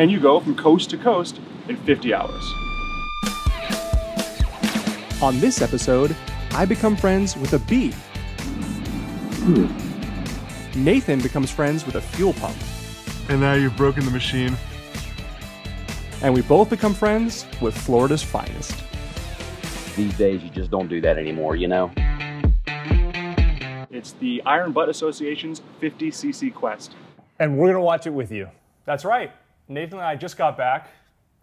can you go from coast to coast in 50 hours? On this episode, I become friends with a bee. Hmm. Nathan becomes friends with a fuel pump. And now you've broken the machine. And we both become friends with Florida's finest. These days, you just don't do that anymore, you know? It's the Iron Butt Association's 50cc Quest. And we're gonna watch it with you. That's right. Nathan and I just got back,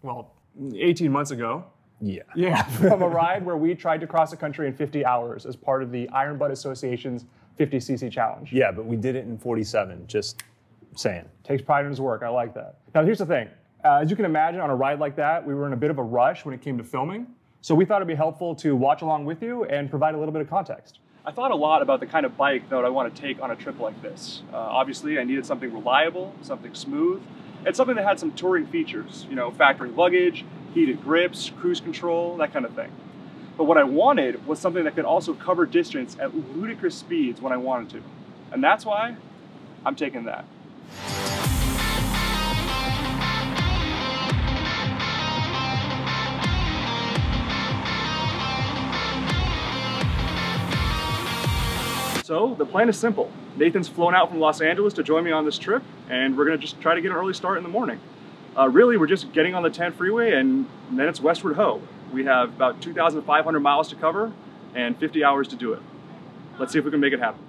well, 18 months ago. Yeah. Yeah, from a ride where we tried to cross the country in 50 hours as part of the Iron Butt Association's 50cc challenge. Yeah, but we did it in 47, just saying. Takes pride in his work. I like that. Now, here's the thing. Uh, as you can imagine, on a ride like that, we were in a bit of a rush when it came to filming. So we thought it'd be helpful to watch along with you and provide a little bit of context. I thought a lot about the kind of bike that I want to take on a trip like this. Uh, obviously, I needed something reliable, something smooth, and something that had some touring features, you know, factory luggage, heated grips, cruise control, that kind of thing. But what I wanted was something that could also cover distance at ludicrous speeds when I wanted to. And that's why I'm taking that. So the plan is simple. Nathan's flown out from Los Angeles to join me on this trip, and we're gonna just try to get an early start in the morning. Uh, really, we're just getting on the 10 freeway, and then it's westward ho. We have about 2,500 miles to cover and 50 hours to do it. Let's see if we can make it happen.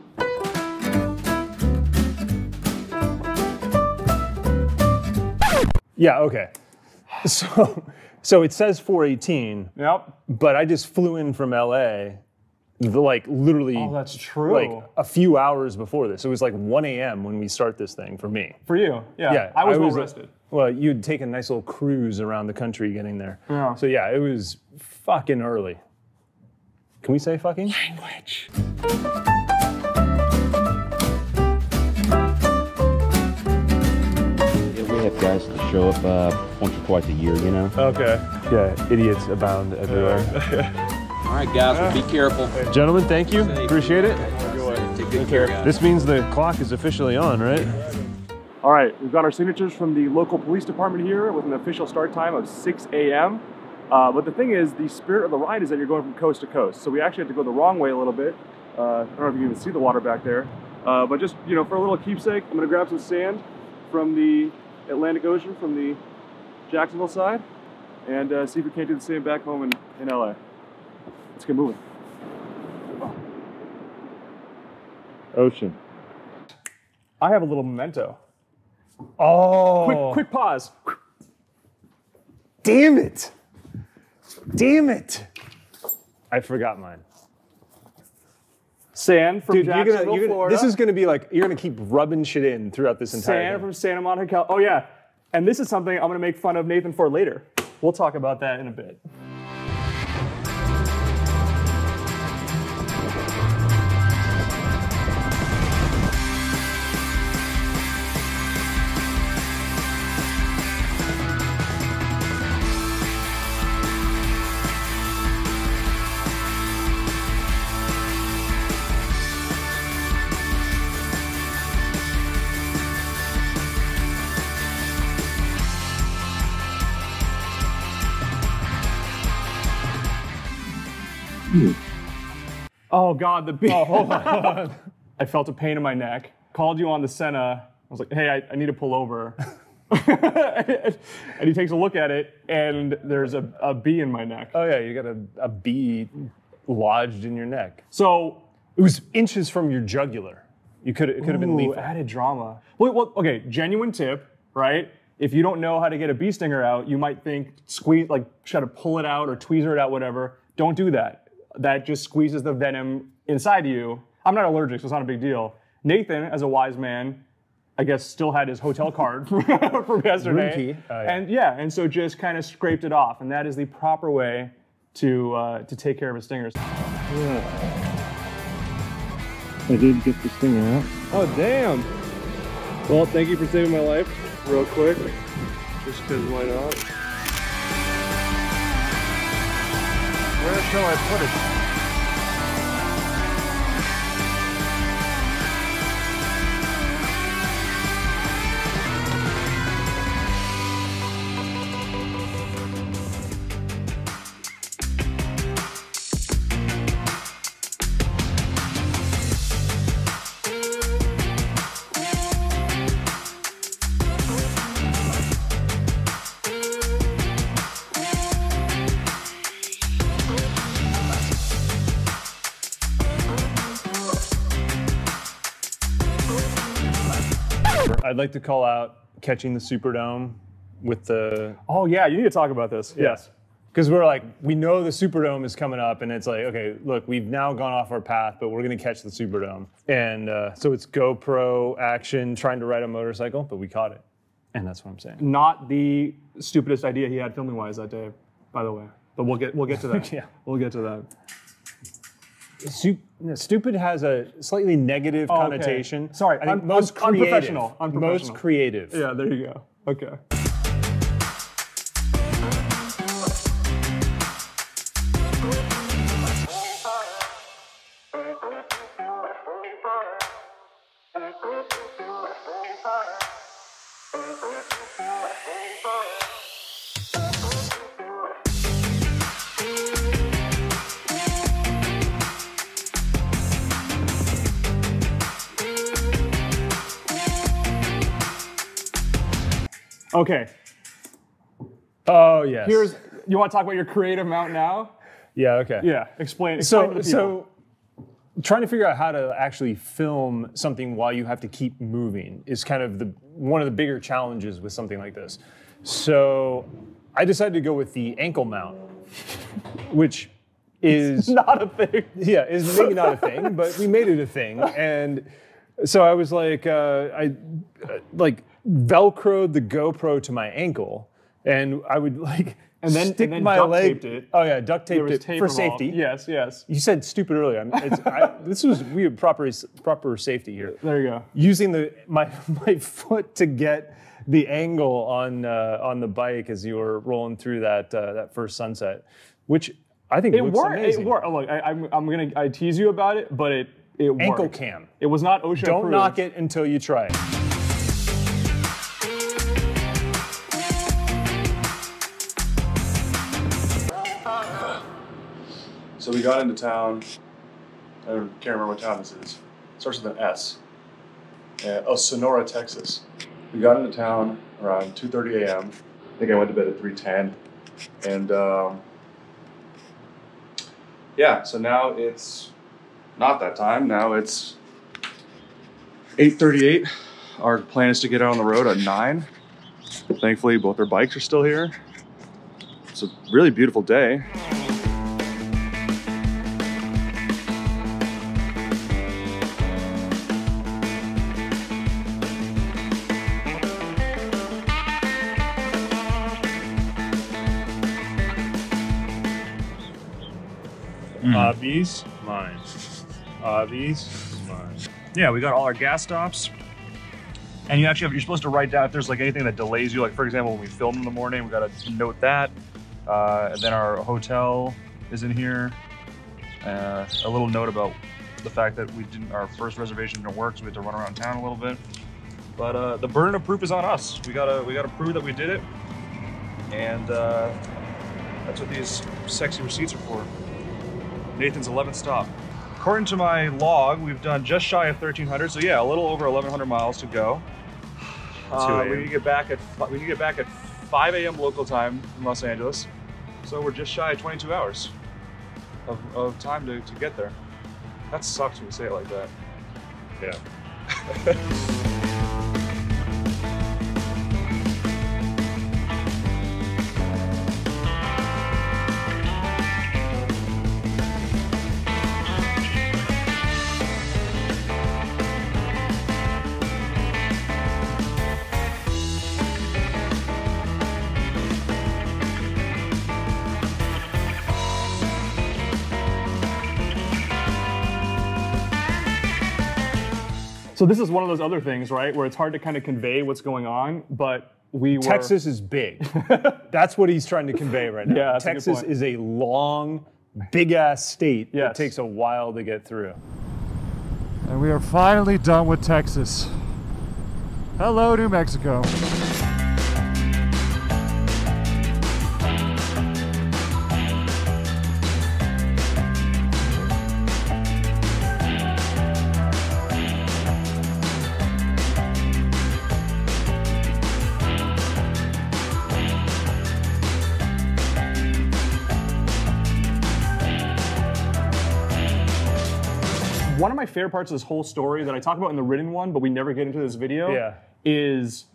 Yeah, okay. So, so it says 418, Yep. but I just flew in from LA, the- like literally. Oh, that's true. Like a few hours before this. It was like 1 a.m. when we start this thing for me. For you, yeah. Yeah, I was, I well was, uh, rested. Well, you'd take a nice little cruise around the country getting there. Yeah. So yeah, it was fucking early. Can we say fucking? Language. We have guys that show up uh, once or twice a year, you know? Okay. Yeah, idiots abound everywhere. All right, guys, well, be careful. Gentlemen, thank you. Appreciate it. Take good care, guys. This means the clock is officially on, right? All right, we've got our signatures from the local police department here with an official start time of 6 a.m. Uh, but the thing is, the spirit of the ride is that you're going from coast to coast. So we actually have to go the wrong way a little bit. Uh, I don't know if you can even see the water back there. Uh, but just, you know, for a little keepsake, I'm gonna grab some sand from the Atlantic Ocean, from the Jacksonville side, and uh, see if we can't do the same back home in, in LA. Let's get moving. Ocean. I have a little memento. Oh. Quick, quick pause. Damn it. Damn it. I forgot mine. Sand from Dude, you're Jacksonville, gonna, you're gonna, Florida. this is gonna be like, you're gonna keep rubbing shit in throughout this entire Sand thing. from Santa Monica, Cal- Oh yeah, and this is something I'm gonna make fun of Nathan for later. We'll talk about that in a bit. Oh God, the beat. Oh, hold on. I felt a pain in my neck. Called you on the Sena. I was like, hey, I, I need to pull over. and he takes a look at it, and there's a, a bee in my neck. Oh yeah, you got a, a bee lodged in your neck. So It was inches from your jugular. You could it could have been Ooh, lethal. added drama. Well, well, okay, genuine tip, right? If you don't know how to get a bee stinger out, you might think squeeze, like try to pull it out or tweezer it out, whatever. Don't do that. That just squeezes the venom inside you. I'm not allergic, so it's not a big deal. Nathan, as a wise man, I guess still had his hotel card from yesterday. Oh, yeah. And yeah, and so just kind of scraped it off, and that is the proper way to uh, to take care of a stinger. I did get the stinger out. Oh damn! Well, thank you for saving my life, real quick. Just because why not? Where shall I put it? Like to call out catching the Superdome with the Oh yeah, you need to talk about this. Yes. because we're like we know the Superdome is coming up, and it's like okay, look, we've now gone off our path, but we're gonna catch the Superdome, and uh, so it's GoPro action trying to ride a motorcycle, but we caught it, and that's what I'm saying. Not the stupidest idea he had filming wise that day, by the way. But we'll get we'll get to that. Yeah. We'll get to that. No, stupid has a slightly negative Oh, okay. connotation. Sorry, I think un- most un- creative. unprofessional, Most creative. Yeah, there you go. Okay. Okay. Oh yes. Here's you want to talk about your creative mount now? yeah. Okay. Yeah. Explain. explain So so trying to figure out how to actually film something while you have to keep moving is kind of the one of the bigger challenges with something like this. So I decided to go with the ankle mount, which is not a thing. yeah, is maybe not a thing, but we made it a thing. And so I was like, uh, I uh, like velcroed the GoPro to my ankle, and I would like And then- stick and then my leg. taped it. Oh yeah, duct taped it tape for safety. Yes. Yes. You said stupid earlier. I, this was we had proper proper safety here. There you go. Using the my my foot to get the angle on uh, on the bike as you were rolling through that uh, that first sunset, which I think It worked. It worked. Oh, look, I, I'm, I'm gonna I tease you about it, but it it Ankle worked. cam. It was not OSHA Don't approved. knock it until you try it. So we got into town. I can't remember what town this is. It starts with an S. Uh, oh, Sonora, Texas. We got into town around 2:30 a.m. I think I went to bed at 3:10, and um, yeah. So now it's not that time. Now it's 8:38. Our plan is to get out on the road at nine. Thankfully, both our bikes are still here. It's a really beautiful day. Obvies, mine. Obvies, mine. Yeah, we got all our gas stops. And you actually have, you're supposed to write down if there's like anything that delays you. Like for example, when we film in the morning, we got to note that. Uh, and then our hotel is in here. Uh, a little note about the fact that we didn't, our first reservation didn't work, so we had to run around town a little bit. But uh, the burden of proof is on us. We gotta, we gotta prove that we did it, and uh, that's what these sexy receipts are for. Nathan's 11th stop. According to my log, we've done just shy of 1,300, so yeah, a little over 1,100 miles to go. Uh, we need to get back at we need to get back at 5 a.m. local time in Los Angeles, so we're just shy of 22 hours of, of time to, to get there. That sucks when you say it like that. Yeah. So this is one of those other things, right, where it's hard to kind of convey what's going on, but we were Texas is big. that's what he's trying to convey right now. Yeah, that's a Texas is a long, big ass state that Yes. takes a while to get through. And we are finally done with Texas. Hello, New Mexico. Favorite parts of this whole story that I talk about in the written one, but we never get into this video, Yeah. is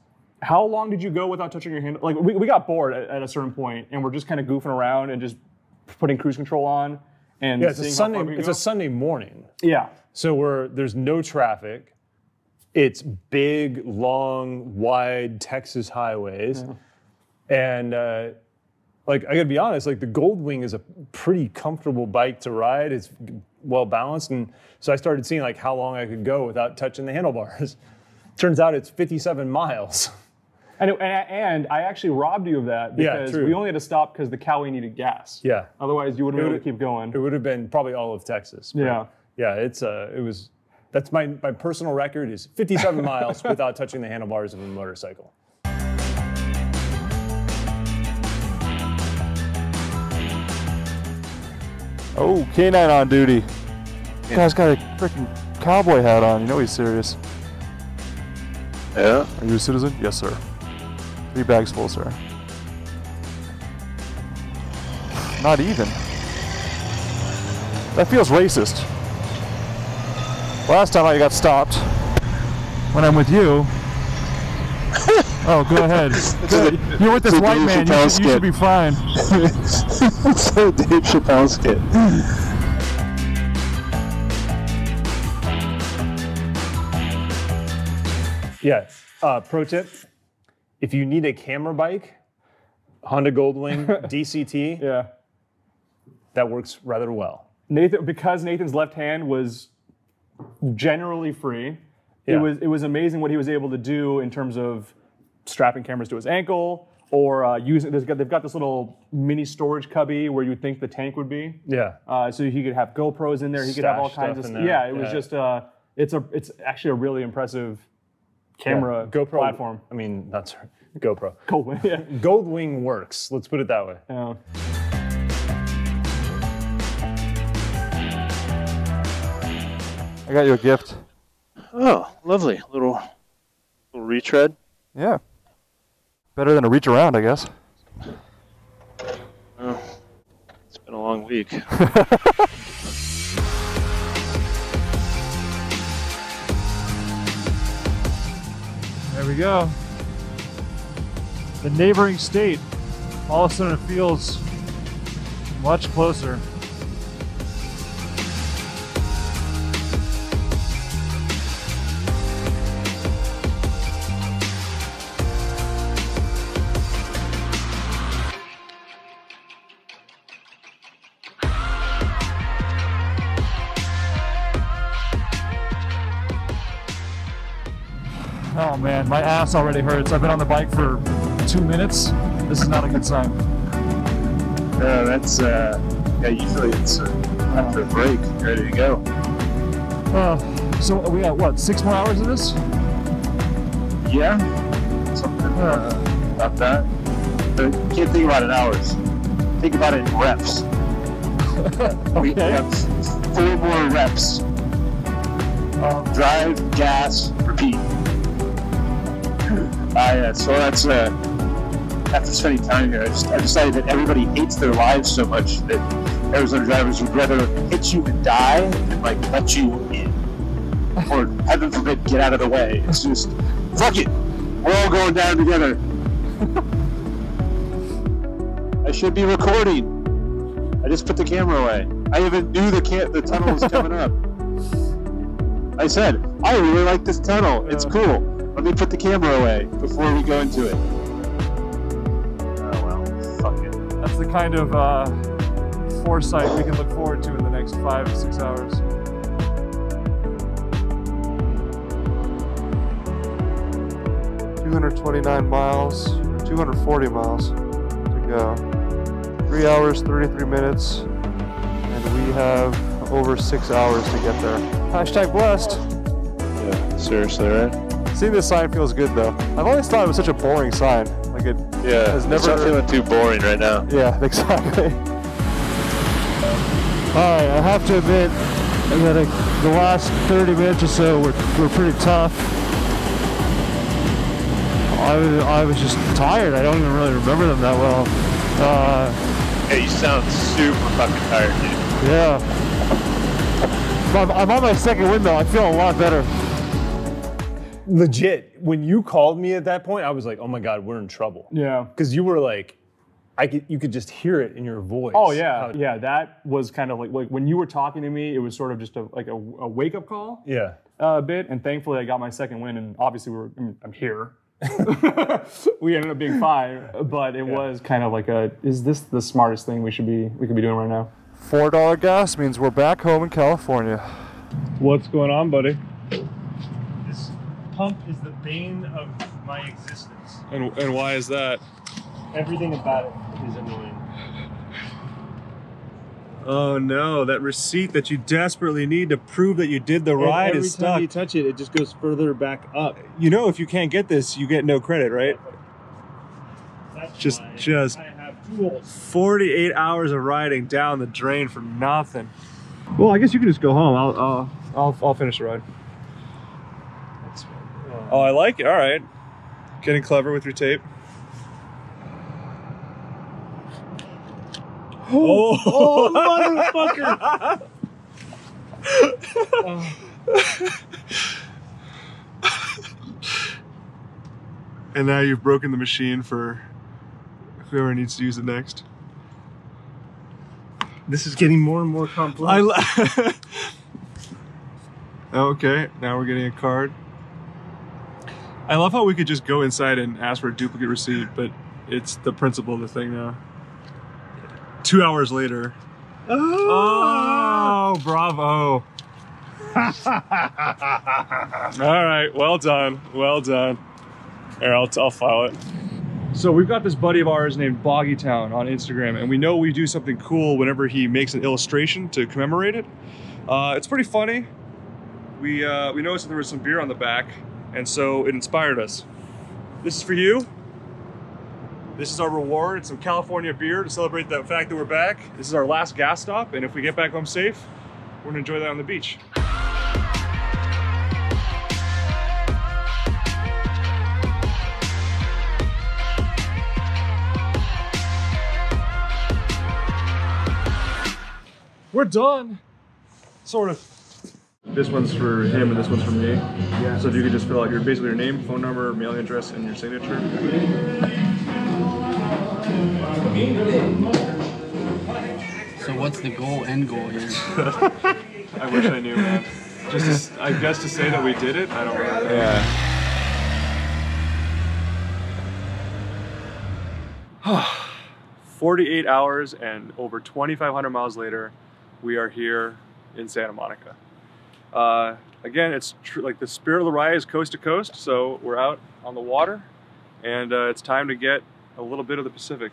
how long did you go without touching your handle? Like we, we got bored at, at a certain point, and we're just kind of goofing around and just putting cruise control on. And Yeah, it's a Sunday. far we can It's go. a Sunday morning, yeah. so we're there's no traffic. It's big, long, wide Texas highways, and uh, like I gotta be honest, like the Goldwing is a pretty comfortable bike to ride. It's well balanced, and so I started seeing like how long I could go without touching the handlebars. Turns out it's 57 miles. And, it- and, and I actually robbed you of that because true. we only had to stop because the Kawi needed gas. Yeah. Otherwise, you wouldn't be able to keep going. It would have been probably all of Texas. Yeah. Yeah, it's uh, it was. That's my my personal record is 57 miles without touching the handlebars of a motorcycle. Oh, K9 on duty. Guy's got a freaking cowboy hat on. You know he's serious. Yeah. Are you a citizen? Yes, sir. Three bags full, sir. Not even. That feels racist. Last time I got stopped, when I'm with you. oh, go ahead. Go ahead. You're with this white man. You should, you should be fine. so Dave Chappelle skit. Yeah. Uh, pro tip: if you need a camera bike, Honda Goldwing DCT, yeah. that works rather well. Nathan, because Nathan's left hand was generally free, Yeah. it was it was amazing what he was able to do in terms of strapping cameras to his ankle or uh, using. They've got, they've got this little mini storage cubby where you'd think the tank would be. Yeah. Uh, so he could have GoPros in there. He could have all Stash kinds of stuff stuff. in there. Yeah, it was Yeah. just uh, it's a it's actually a really impressive camera GoPro platform. I mean, not sorry, GoPro. Cool. yeah. Goldwing works. Let's put it that way. Yeah. I got you a gift. Oh, lovely. Little little retread. Yeah. Better than a reach around, I guess. Oh, it's been a long week. There we go. The neighboring state. All of a sudden it feels much closer. Ass already hurts. I've been on the bike for two minutes. This is not a good sign. That's uh, yeah. Usually it's uh, after a break, ready to go. Uh, so we got what, six more hours of this? Yeah, something uh, about that. But you can't think about it in hours. Think about it in reps. We Okay. have four more reps. Um, Drive, gas, repeat. Ah, yeah. So that's uh, after spending time here, I just I decided that everybody hates their lives so much that Arizona drivers would rather hit you and die than like let you in, or heaven forbid, get out of the way. It's just fuck it. We're all going down together. I should be recording. I just put the camera away. I even knew the can- the tunnel was coming up. I said, I really like this tunnel. It's cool. Let me put the camera away before we go into it. Oh well, fuck it. that's the kind of uh, foresight we can look forward to in the next five to six hours. Two hundred twenty-nine miles, two hundred forty miles to go. Three hours, thirty-three minutes, and we have over six hours to get there. Hashtag blessed. Yeah, seriously, right? Seeing this sign feels good though. I've always thought it was such a boring sign. Like it Yeah, Has it's never- not feeling too boring right now. Yeah, exactly. All right, I have to admit that the last 30 minutes or so were, were pretty tough. I was, I was just tired. I don't even really remember them that well. Uh, Hey, you sound super fucking tired, dude. yeah. I'm, I'm on my second win though. I feel a lot better. Legit, when you called me at that point, I was like, oh my God, we're in trouble. Yeah. Because you were like, I could, you could just hear it in your voice. Oh yeah, How- yeah. That was kind of like like when you were talking to me, it was sort of just a like a, a wake up call yeah. uh, a bit, and thankfully I got my second win, and obviously we're I mean, I'm here. we ended up being fine, but it was kind of like a is this the smartest thing we should be we could be doing right now? Four dollar gas means we're back home in California. What's going on, buddy? This pump is the bane of my existence. And, and why is that? Everything about it is annoying. Oh no, that receipt that you desperately need to prove that you did the ride is stuck. every time you touch it, it just goes further back up. You know, if you can't get this, you get no credit, right? That's Just- why just- I have tools. 48 hours of riding down the drain for nothing. Well, I guess you can just go home. I'll, I'll, I'll, I'll finish the ride. Oh, I like it. All right. Getting clever with your tape. Oh, Oh, motherfucker! and now you've broken the machine for whoever needs to use it next. This is getting more and more complex. Okay, now we're getting a card. I love how we could just go inside and ask for a duplicate receipt, but it's the principle of the thing now. Two hours later. Oh, bravo. All right, well done, well done. Here, I'll, I'll file it. So we've got this buddy of ours named Boggytown on Instagram, and we know we do something cool whenever he makes an illustration to commemorate it. Uh, it's pretty funny. We uh, we noticed that there was some beer on the back, and so it inspired us. This is for you. This is our reward. It's some California beer to celebrate the fact that we're back. This is our last gas stop, and if we get back home safe, we're gonna enjoy that on the beach. We're done. Sort of. This one's for him and this one's for me. Yeah. So if you could just fill out your basically your name, phone number, mailing address, and your signature. So what's the goal, end goal here? I wish I knew, man. Just, to, I guess to say that we did it. I don't know. Yeah. 48 hours and over 2,500 miles later, we are here in Santa Monica. Uh, again, it's like the spirit of the ride is coast to coast, so we're out on the water, and uh, it's time to get a little bit of the Pacific.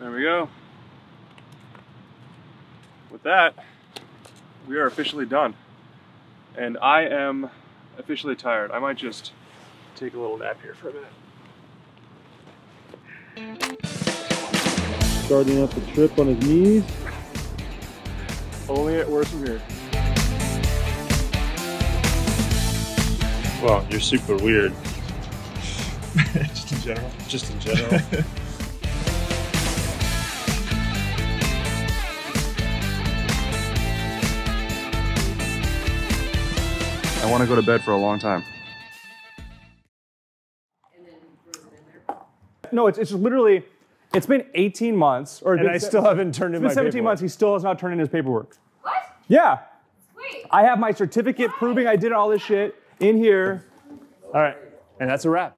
There we go. With that, we are officially done. And I am officially tired. I might just take a little nap here for a minute. Starting up the trip on his knees. Only it worse from here. Well, you're super weird. just in general. Just in general. I want to go to bed for a long time. No, it's, it's literally, it's been 18 months, or and I still haven't turned it's in been my 17 paperwork. months. He still has not turned in his paperwork. What? Yeah, Wait. I have my certificate proving I did all this shit in here. All right, and that's a wrap.